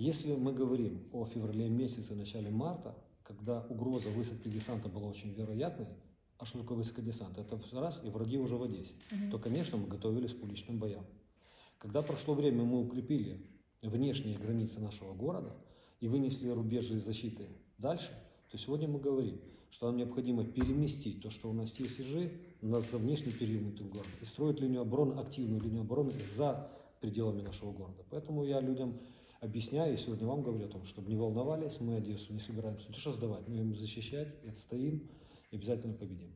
Если мы говорим о феврале месяце, начале марта, когда угроза высадки десанта была очень вероятной, а что такое высадка десанта? Это раз, и враги уже в Одессе, то, конечно, мы готовились к уличным боям. Когда прошло время, мы укрепили внешние границы нашего города и вынесли рубежи защиты дальше, то сегодня мы говорим, что нам необходимо переместить то, что у нас есть ИЖи, на за внешний периметр города и строить линию обороны, активную линию обороны за пределами нашего города. Поэтому я людям объясняю, и сегодня вам говорю о том, чтобы не волновались, мы Одессу не собираемся не то что сдавать, мы ее защищать, отстоим, и обязательно победим.